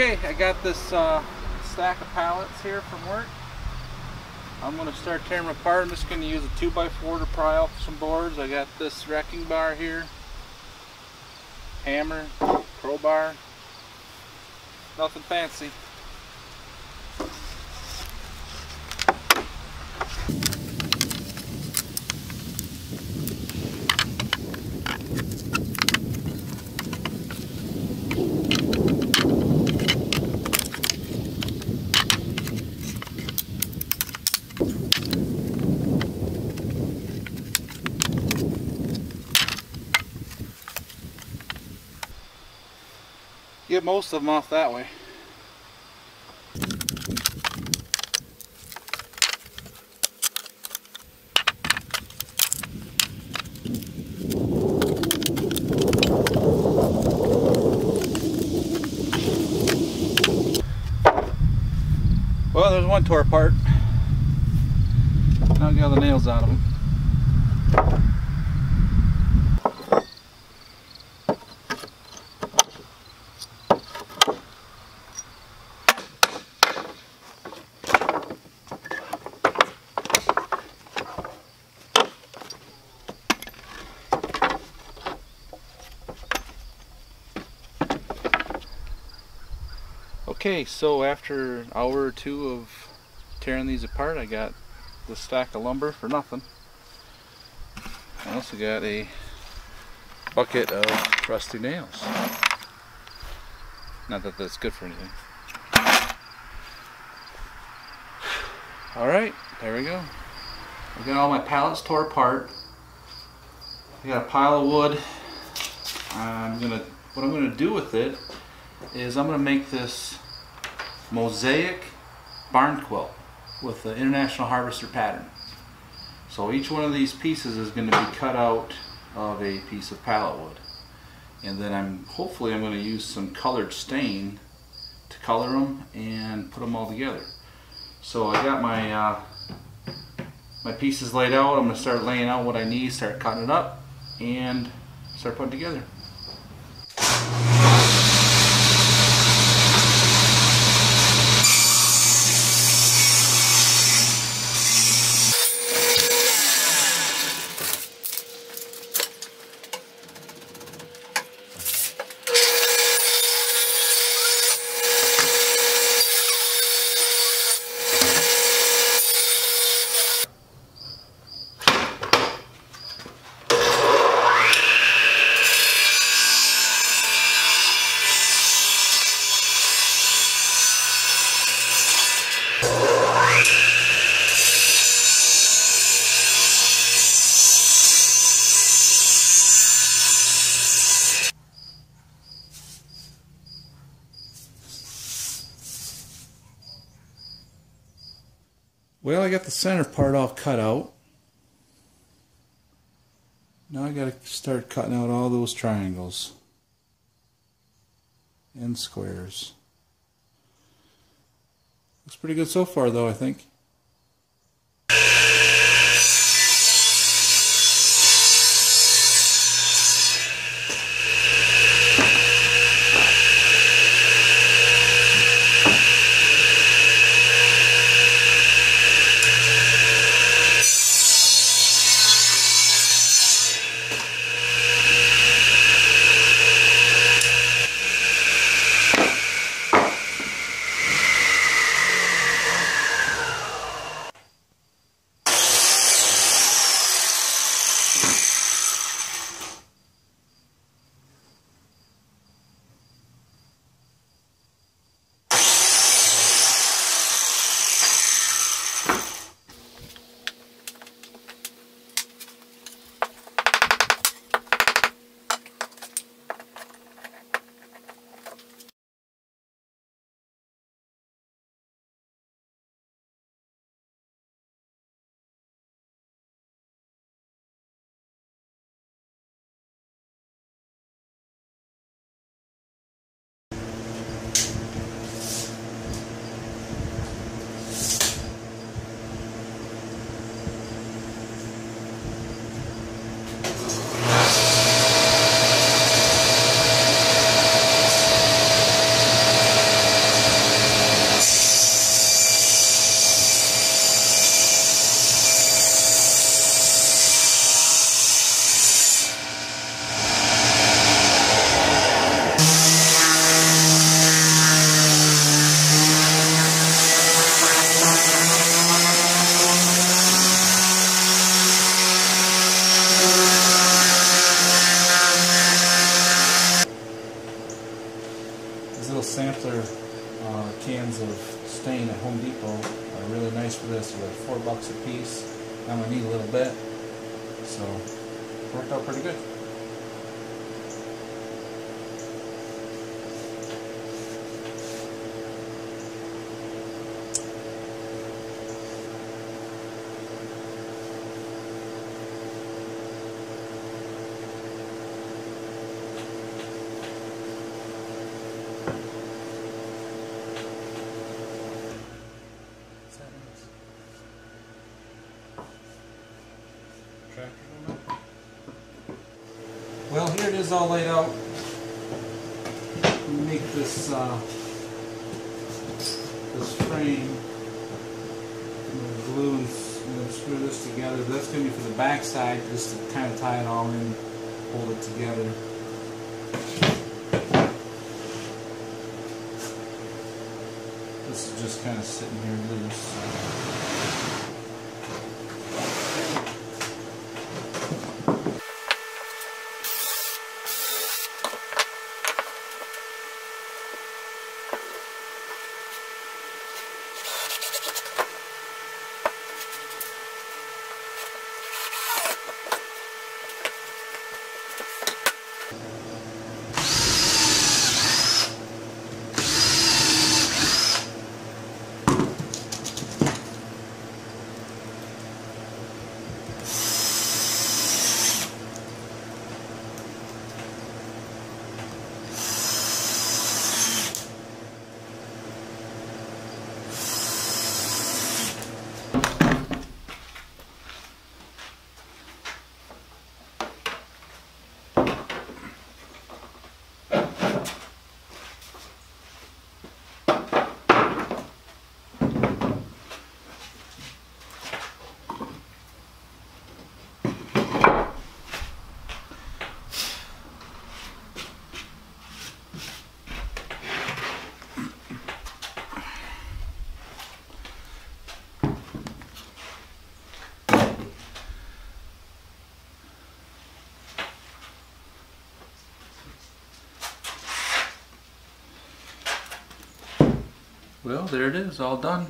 Okay, I got this uh, stack of pallets here from work. I'm going to start tearing them apart. I'm just going to use a 2x4 to pry off some boards. I got this wrecking bar here, hammer, crowbar, nothing fancy. Get most of them off that way. Well, there's one tore apart. Now get all the nails out of them. Okay, so after an hour or two of tearing these apart, I got the stack of lumber for nothing. I also got a bucket of rusty nails. Not that that's good for anything. Alright, there we go. I got all my pallets tore apart. I got a pile of wood. I'm gonna, what I'm gonna do with it is I'm going to make this mosaic barn quilt with the International Harvester pattern. So each one of these pieces is going to be cut out of a piece of pallet wood. And then I'm hopefully I'm going to use some colored stain to color them and put them all together. So I got my uh, my pieces laid out. I'm going to start laying out what I need, start cutting it up, and start putting together. Well, I got the center part all cut out. Now I got to start cutting out all those triangles and squares. Looks pretty good so far though, I think. Home Depot are really nice for this. They're four bucks a piece. I'm gonna need a little bit, so worked out pretty good. Well, here it is all laid out. Make this uh, this frame glue and screw this together. That's gonna be for the back side, just to kind of tie it all in, hold it together. This is just kind of sitting here loose. Well, there it is, all done.